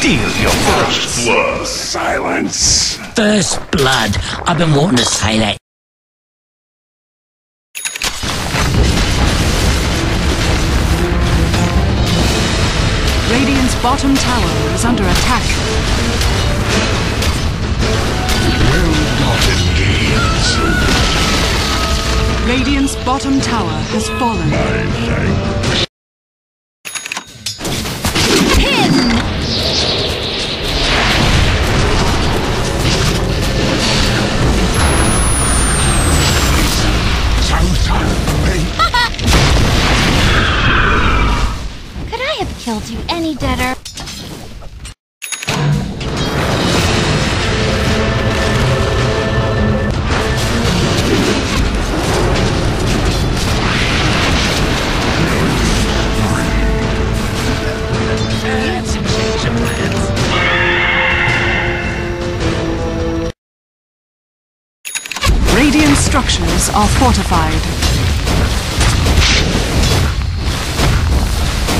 Feel your first blood. Silence. First blood. I've been wanting to say that. Radiant's bottom tower is under attack. Well-gotten gains. Radiant's bottom tower has fallen. Have killed you any deader? Radiant structures are fortified.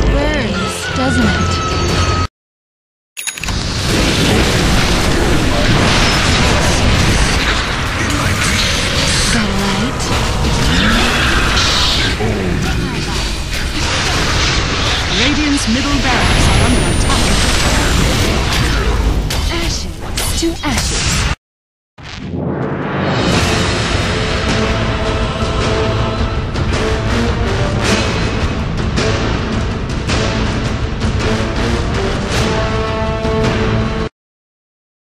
Burns, doesn't it?